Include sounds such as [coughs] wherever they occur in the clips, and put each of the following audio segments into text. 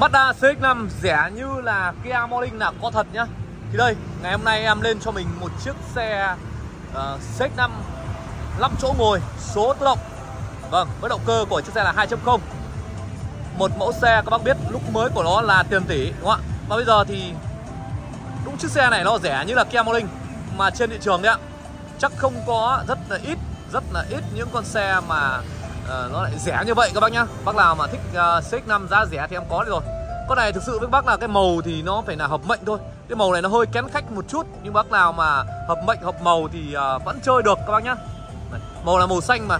Mazda CX-5 rẻ như là Kia Morning là có thật nhá. Thì đây, ngày hôm nay em lên cho mình một chiếc xe uh, CX-5 5 chỗ ngồi, số tự động. Vâng, với động cơ của chiếc xe là 2.0 Một mẫu xe các bác biết lúc mới của nó là tiền tỷ đúng không ạ? Và bây giờ thì đúng chiếc xe này nó rẻ như là Kia Morning Mà trên thị trường đấy ạ. Chắc không có rất là ít, rất là ít những con xe mà Ờ, nó lại rẻ như vậy các bác nhá. Bác nào mà thích ờ, uh, CX5 giá rẻ thì em có rồi. Con này thực sự với bác là cái màu thì nó phải là hợp mệnh thôi. Cái màu này nó hơi kén khách một chút nhưng bác nào mà hợp mệnh hợp màu thì uh, vẫn chơi được các bác nhá. Này, màu là màu xanh mà.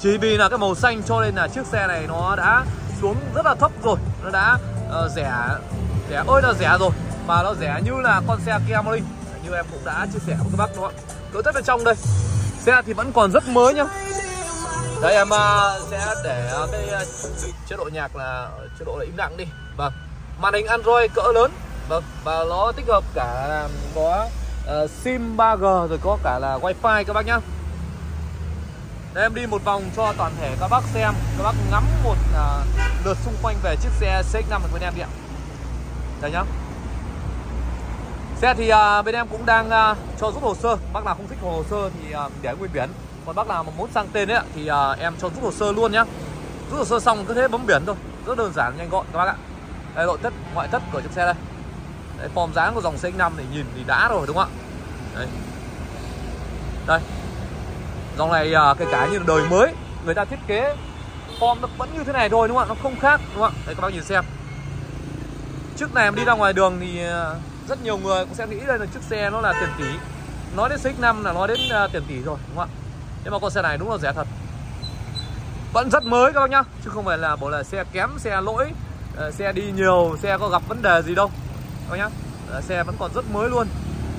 Chỉ vì là cái màu xanh cho nên là chiếc xe này nó đã xuống rất là thấp rồi. Nó đã uh, rẻ rẻ ơi là rẻ rồi. Mà nó rẻ như là con xe Kia Morning như em cũng đã chia sẻ với các bác đúng không ạ? Nội thất bên trong đây. Xe thì vẫn còn rất mới nhá đây em uh, sẽ để uh, cái uh, chế độ nhạc là chế độ là im lặng đi. Vâng. Màn hình android cỡ lớn. Vâng. Và nó tích hợp cả có uh, sim 3g rồi có cả là wifi các bác nhá. Đây em đi một vòng cho toàn thể các bác xem. Các bác ngắm một uh, lượt xung quanh về chiếc xe CX-5 của bên em đi ạ. Đây nhá. Xe thì uh, bên em cũng đang uh, cho rút hồ sơ. Bác nào không thích hồ sơ thì uh, để nguyên biển còn bác nào mà muốn sang tên ấy thì à, em cho rút hồ sơ luôn nhá. Rút hồ sơ xong cứ thế bấm biển thôi rất đơn giản nhanh gọn các bác ạ. Đây nội thất ngoại thất của chiếc xe đây. Đấy, form dáng của dòng CX-5 này nhìn thì đã rồi đúng không ạ? Đấy. đây. Dòng này à, cái cái như là đời mới người ta thiết kế form nó vẫn như thế này thôi đúng không ạ? Nó không khác đúng không ạ? Đây các bác nhìn xem. Trước này em đi ra ngoài đường thì à, rất nhiều người cũng sẽ nghĩ đây là chiếc xe nó là tiền tỷ. Nói đến CX-5 là nói đến uh, tiền tỷ rồi đúng không ạ? Nhưng mà con xe này đúng là rẻ thật. Vẫn rất mới các bác nhá chứ không phải là bộ là xe kém xe lỗi ờ, xe đi nhiều xe có gặp vấn đề gì đâu. Các bác nhá xe vẫn còn rất mới luôn.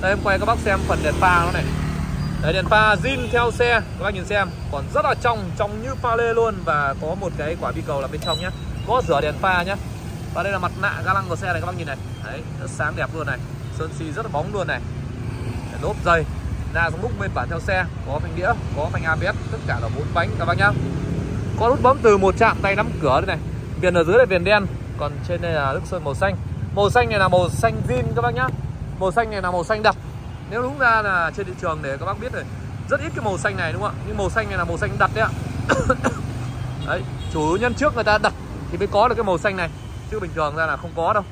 Đây em quay các bác xem phần đèn pha nó này. Đấy, đèn pha zin theo xe các bác nhìn xem còn rất là trong trong như pha lê luôn. Và có một cái quả bi cầu là bên trong nhá có rửa đèn pha nhá. Và đây là mặt nạ ga lăng của xe này các bác nhìn này. Đấy rất sáng đẹp luôn này sơn xi rất là bóng luôn này. Lốp dây là dòng đúc bên bản theo xe, có phanh đĩa có phanh ABS tất cả là bốn bánh, các bác nhá. Có nút bấm từ một chạm tay nắm cửa đây này, viền ở dưới là viền đen, còn trên đây là nước sơn màu xanh. Màu xanh này là màu xanh zin các bác nhá. Màu xanh này là màu xanh đặc. Nếu đúng ra là trên thị trường để các bác biết rồi rất ít cái màu xanh này đúng không ạ? Nhưng màu xanh này là màu xanh đặc đấy ạ. [coughs] Đấy, chủ nhân trước người ta đặt thì mới có được cái màu xanh này. Chứ bình thường ra là không có đâu.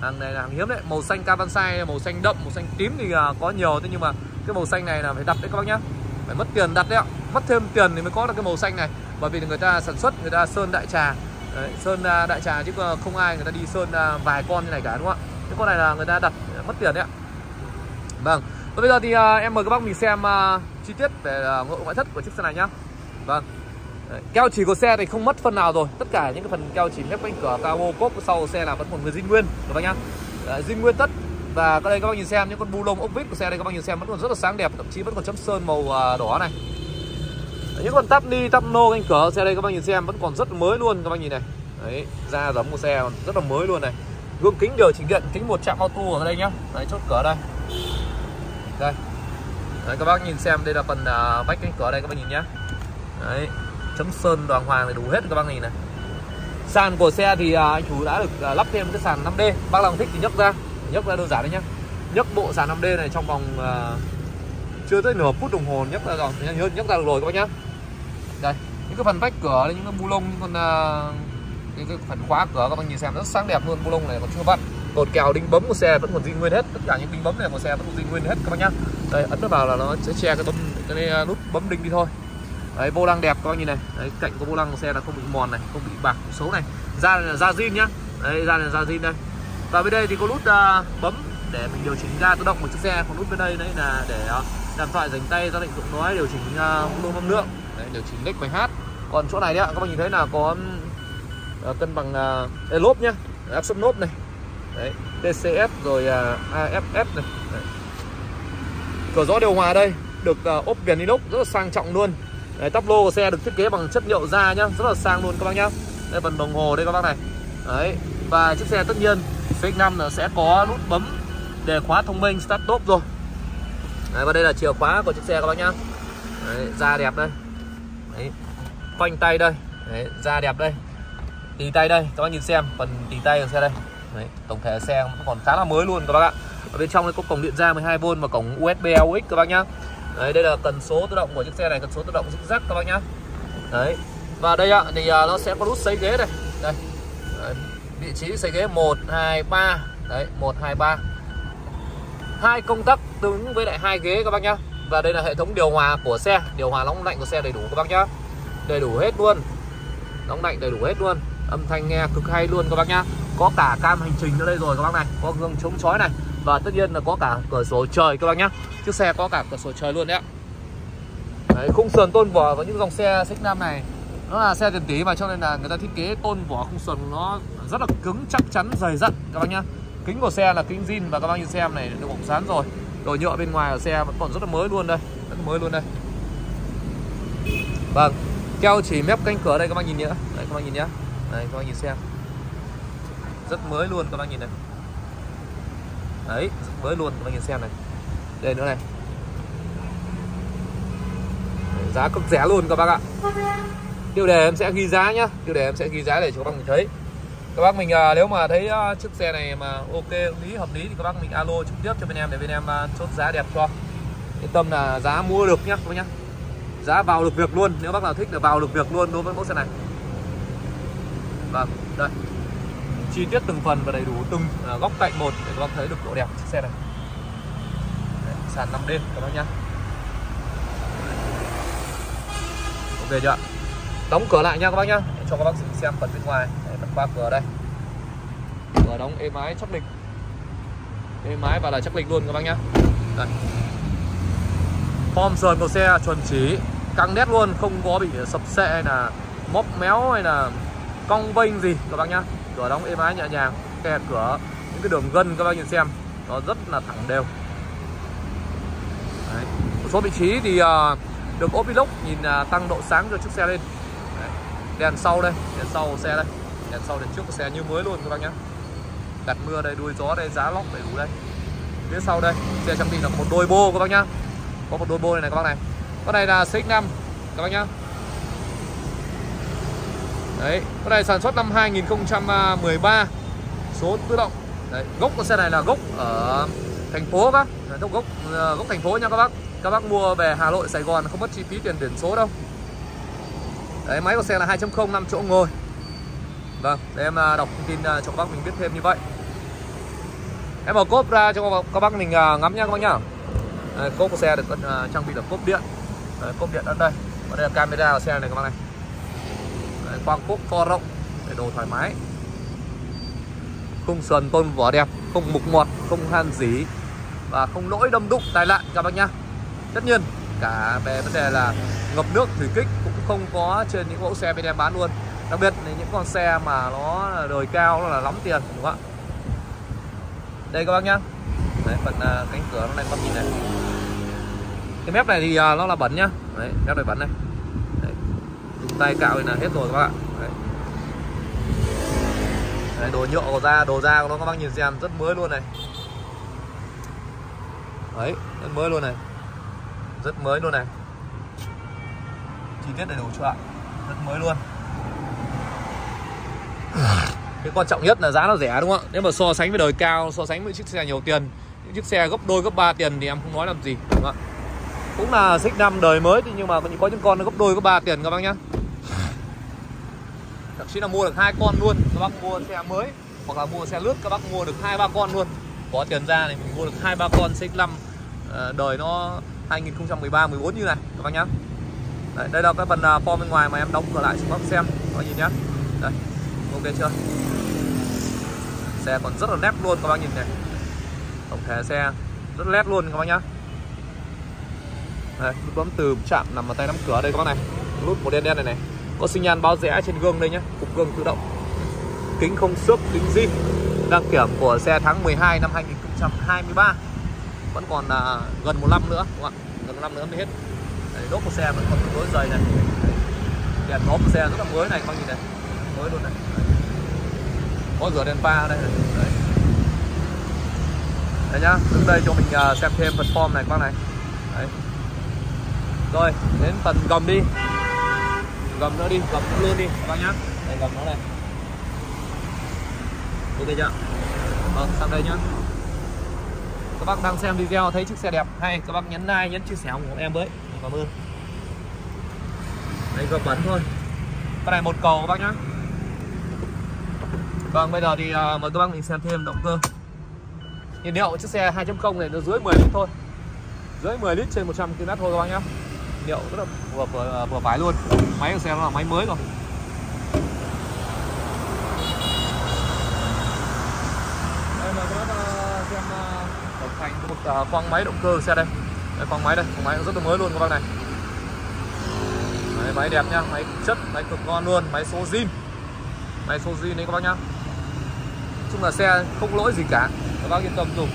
Hàng này là hàng hiếm đấy, màu xanh cavansai, màu xanh đậm, màu xanh tím thì à, có nhiều, thế nhưng mà cái màu xanh này là phải đặt đấy các bác nhá. Phải mất tiền đặt đấy ạ. Mất thêm tiền thì mới có được cái màu xanh này. Bởi vì người ta sản xuất người ta sơn đại trà. Đấy, sơn à, đại trà chứ không ai người ta đi sơn à, vài con như này cả đúng không ạ? Cái con này là người ta đặt à, mất tiền đấy ạ. Vâng. Và bây giờ thì uh, em mời các bác mình xem uh, chi tiết về uh, ngoại thất của chiếc xe này nhá. Vâng. Keo chỉ của xe thì không mất phần nào rồi. Tất cả những cái phần keo chỉ mép cánh cửa cao cốp sau của xe là vẫn còn người zin nguyên. Các bác nhá? Zin nguyên tất và cái đây các bác nhìn xem những con bu lông ốc vít của xe đây các bác nhìn xem vẫn còn rất là sáng đẹp thậm chí vẫn còn chấm sơn màu à, đỏ này. Những con tắp ni tắp nô cánh cửa xe đây các bác nhìn xem vẫn còn rất là mới luôn các bác nhìn này. Đấy da giống của xe rất là mới luôn này. Gương kính điều chỉnh điện kính một chạm auto ở đây nhá. Đấy chốt cửa đây. Đây. Đấy, các bác nhìn xem đây là phần uh, vách cánh cửa đây các bác nhìn nhá. Đấy chấm sơn đoàn hoàng này đủ hết các bác nhìn này. Sàn của xe thì uh, anh chủ đã được uh, lắp thêm cái sàn 5D bác nào thích thì nhấc ra nhấc ra đơn giản đấy nhá. Nhấc bộ sàn 5D này trong vòng uh, chưa tới nửa phút đồng hồ nhấc ra rồi. Nhấc ra được rồi các bác nhá. Đây những cái phần vách cửa những cái bu lông những con ờ, uh, cái, cái phần khóa cửa các bác nhìn xem rất sáng đẹp luôn. Bu lông này còn chưa vặn cột kèo đinh bấm của xe vẫn còn duy nguyên hết. Tất cả những đinh bấm này của xe vẫn còn duy nguyên hết các bác nhá. Đây ấn nó vào là nó sẽ che cái bấm cái nút bấm đinh đi thôi. Đấy vô lăng đẹp các bác nhìn này. Đấy cạnh của vô lăng của xe là không bị mòn này không bị bạc xấu này. Da này là da zin nhá. Đấy da này là da zin đây và bên đây thì có nút uh, bấm để mình điều chỉnh ga tự động của chiếc xe. Còn nút bên đây đấy là để uh, đàm thoại dành tay ra lệnh giọng nói điều chỉnh uh, âm lượng. Đấy, điều chỉnh nick bài hát. Còn chỗ này đấy các bác nhìn thấy là có uh, cân bằng uh, lốp nhá. Áp suất lốp này. Đấy TCS rồi uh, AFS này. Đấy. cửa gió điều hòa đây được uh, ốp viền inox rất là sang trọng luôn. Đấy, tắp lô của xe được thiết kế bằng chất liệu da nhá rất là sang luôn các bác nhá. Đây phần đồng hồ đây các bác này. Đấy và chiếc xe tất nhiên CX-5 là sẽ có nút bấm đề khóa thông minh start top rồi. Đấy, và đây là chìa khóa của chiếc xe các bác nhá. Đấy, da đẹp đây. Đấy phanh tay đây. Đấy, da đẹp đây. Tì tay đây các bác nhìn xem phần tì tay của xe đây. Đấy, tổng thể xe còn khá là mới luôn các bác ạ. Ở bên trong đây có cổng điện ra 12V và cổng USB AUX các bác nhá. Đấy, đây là cần số tự động của chiếc xe này cần số tự động zig rắc các bác nhá. Đấy và đây ạ thì à, nó sẽ có nút sấy ghế đây. Đây. Đấy, vị trí xe ghế 1 2 3 đấy 1 2 3 hai công tắc tương ứng với lại hai ghế các bác nhá. Và đây là hệ thống điều hòa của xe. Điều hòa nóng lạnh của xe đầy đủ các bác nhá. Đầy đủ hết luôn. Nóng lạnh đầy đủ hết luôn. Âm thanh nghe cực hay luôn các bác nhá. Có cả cam hành trình ở đây rồi các bác này. Có gương chống chói này. Và tất nhiên là có cả cửa sổ trời các bác nhá. Chiếc xe có cả cửa sổ trời luôn đấy ạ. Đấy, khung sườn tôn vỏ và những dòng xe xích nam này nó là xe tiền tỷ mà, cho nên là người ta thiết kế tôn vỏ khung sườn nó rất là cứng, chắc chắn, dày dặn, các bác nhá. Kính của xe là kính zin và các bác nhìn xem này được bóng sán rồi. Đồ nhựa bên ngoài của xe vẫn còn rất là mới luôn đây, rất là mới luôn đây. Vâng keo chỉ mép cánh cửa đây, các bác nhìn nhé đây, các bác nhìn nhé đây, các bác nhìn xem. Rất mới luôn, các bác nhìn này. Đấy, rất mới luôn, các bác nhìn xem này. Đây nữa này. Giá cực rẻ luôn, các bác ạ tiêu đề em sẽ ghi giá nhá. Tiêu đề em sẽ ghi giá để cho các bác mình thấy. Các bác mình à, nếu mà thấy à, chiếc xe này mà ok lý hợp lý thì các bác mình alo trực tiếp cho bên em để bên em à, chốt giá đẹp cho. Yên tâm là giá mua được nhá các bác nhá. Giá vào được việc luôn. Nếu bác nào thích là vào được việc luôn đối với mẫu xe này. Vâng đây. Chi tiết từng phần và đầy đủ từng à, góc cạnh một để các bác thấy được độ đẹp chiếc xe này. Đấy, sàn 5 đêm các bác nhá. Ok chưa đóng cửa lại nha các bác nhá. Để cho các bác xem phần bên ngoài. Đấy, phần qua cửa đây. Cửa đóng êm ái chắc lịch. Êm ái và là chắc lịch luôn các bác nhá. Đây. Form sườn của xe chuẩn chỉ. Căng nét luôn không có bị sập sệ hay là móc méo hay là cong vênh gì các bác nhá. Cửa đóng êm ái nhẹ nhàng kè cửa những cái đường gân các bác nhìn xem nó rất là thẳng đều. Đấy. một số vị trí thì uh, được ốp inox nhìn uh, tăng độ sáng cho chiếc xe lên đèn sau đây đèn sau của xe đây. Đèn sau đèn trước của xe như mới luôn các bác nhá. Gạt mưa đây đuôi gió đây giá lóc đầy đủ đây. Phía sau đây xe trang bị là một đôi bô các bác nhá. Có một đôi bô này, này các bác này. Con này là CX5 các bác nhá. Đấy, con này sản xuất năm 2013 Số tự động. Đấy, gốc của xe này là gốc ở thành phố các bác. Gốc, gốc, ờ, gốc thành phố nha các bác. Các bác mua về Hà Nội, Sài Gòn không mất chi phí tiền biển số đâu. Đấy, máy của xe là 2.0 5 chỗ ngồi. Vâng, để em à, đọc thông tin à, cho các bác mình biết thêm như vậy. Em mở cốp ra cho các bác mình à, ngắm nha các bác nhá. Đấy, Cốp của xe được trang bị là cốp điện. Đấy, Cốp điện ở đây. Và đây là camera của xe này các bác này. Đấy, Quang cốp to rộng để đồ thoải mái. Khung sườn tôn vỏ đẹp Không mục mọt, không han dỉ Và không lỗi đâm đụng tai nạn các bác nhá. Tất nhiên cả về vấn đề là ngập nước thủy kích cũng không có trên những mẫu xe bên em bán luôn. Đặc biệt là những con xe mà nó đời cao nó là lắm tiền đúng không ạ? Đây các bác nhá. Đấy, phần uh, cánh cửa nó này các bác nhìn này. Cái mép này thì uh, nó là bẩn nhá. Đấy, mép này bẩn này. Đấy. dùng tay cạo thì là hết rồi các bạn đấy. Đấy, đồ nhựa của da đồ da của nó các bác nhìn xem rất mới luôn này. Đấy rất mới luôn này. Rất mới luôn này chi tiết đầy đủ chưa ạ? Rất mới luôn. Cái quan trọng nhất là giá nó rẻ, đúng không ạ? Nếu mà so sánh với đời cao, so sánh với chiếc xe nhiều tiền, những chiếc xe gấp đôi, gấp ba tiền thì em không nói làm gì, đúng không ạ? Cũng là xích năm đời mới thì nhưng mà có những con nó gấp đôi, gấp ba tiền, các bác nhá. Thậm chí là mua được hai con luôn, các bác mua xe mới, hoặc là mua xe lướt, các bác mua được hai, ba con luôn. Có tiền ra thì mình mua được hai, ba con x5 ờ, đời nó 2013 14 như này, các bác nhá. Đấy, đây là cái phần à, form bên ngoài mà em đóng cửa lại xuống các bác xem các bác nhìn nhá. Đây ok chưa? Xe còn rất là nét luôn các bác nhìn này. Tổng thể xe rất nét luôn các bác nhá. Đây, nút bấm từ chạm nằm ở tay nắm cửa đây các bác này. Nút màu đen đen này này. Có sinh nhan báo rẽ trên gương đây nhá cục gương tự động. Kính không xước kính zin đăng kiểm của xe tháng 12 năm 2023 vẫn còn là gần một năm nữa đúng không ạ? Gần một năm nữa mới hết. Đấy, đốt của xe vẫn còn mới dày này. Đèn đóm của xe rất là mới này các bác nhìn này. Mới luôn này. Đấy. có rửa đèn pha đây. Này. Đấy. Đấy nhá đứng đây cho mình uh, xem thêm phần form này các bác này. Đấy. rồi đến phần gầm đi. Gầm nữa đi gầm nữa luôn đi các bác nhá. Đây gầm nó này. Ok chưa? Vâng sang đây nhá. Các bác đang xem video thấy chiếc xe đẹp hay các bác nhấn like nhấn chia sẻ ủng hộ em với cảm ơn. Đây gập bắn thôi. Cái này một cầu các bác nhá. Vâng bây giờ thì uh, mời các bác mình xem thêm động cơ. Nhiên liệu chiếc xe 2.0 này nó dưới 10 lít thôi. Dưới 10 lít trên 100 km thôi các bác nhá. Liệu rất là à, vừa vừa, vừa phải luôn. Máy của xe nó là máy mới rồi. Đây là các bác uh, xem uh, tổng thành một uh, khoang máy động cơ xe đây đây khoang máy đây khoang máy rất là mới luôn các bác này. Đấy, máy đẹp nhá máy chất máy cực ngon luôn máy số zin. Máy số zin đấy các bác nhá. Chung là xe không lỗi gì cả các bác yên tâm dùng.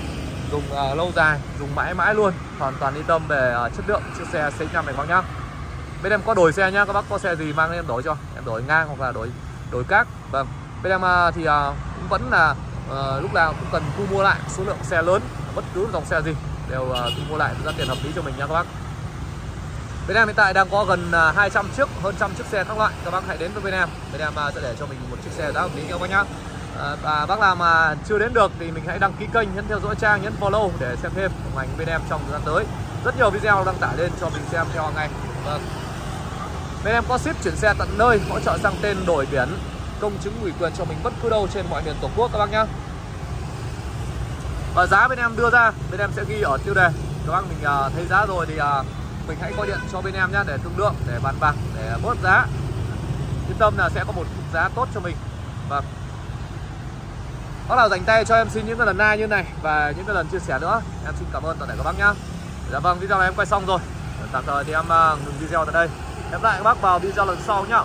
Dùng uh, lâu dài dùng mãi mãi luôn hoàn toàn yên tâm về uh, chất lượng. Chiếc xe CX-5 này các bác nhá. Bên em có đổi xe nhá các bác có xe gì mang em đổi cho? Em đổi ngang hoặc là đổi đổi cát, vâng bên em uh, thì uh, cũng vẫn là uh, lúc nào cũng cần thu mua lại số lượng xe lớn. Bất cứ dòng xe gì đều à, thu mua lại ra tiền hợp lý cho mình nha các bác. Bên em hiện tại đang có gần à, 200 chiếc, hơn trăm chiếc xe các loại. Các bác hãy đến với bên em. Bên em à, sẽ để cho mình một chiếc xe giá hợp lý các bác nhá. Và bác nào mà chưa đến được thì mình hãy đăng ký kênh, nhấn theo dõi trang, nhấn follow để xem thêm đồng hành bên em trong thời gian tới. Rất nhiều video đăng tải lên cho mình xem theo hàng ngày vâng. Bên em có ship chuyển xe tận nơi, hỗ trợ sang tên đổi biển, công chứng ủy quyền cho mình bất cứ đâu trên mọi miền tổ quốc các bác nhá và giá bên em đưa ra bên em sẽ ghi ở tiêu đề. Các bác mình uh, thấy giá rồi thì uh, mình hãy gọi điện cho bên em nhé để thương lượng để bàn bạc để bớt giá. Yên tâm là sẽ có một giá tốt cho mình. Vâng. Bác nào dành tay cho em xin những cái lần like như này và những cái lần chia sẻ nữa em xin cảm ơn toàn thể các bác nhá. Dạ vâng video này em quay xong rồi. Tạm thời thì em uh, ngừng video tại đây. Hẹn lại các bác vào video lần sau nhá.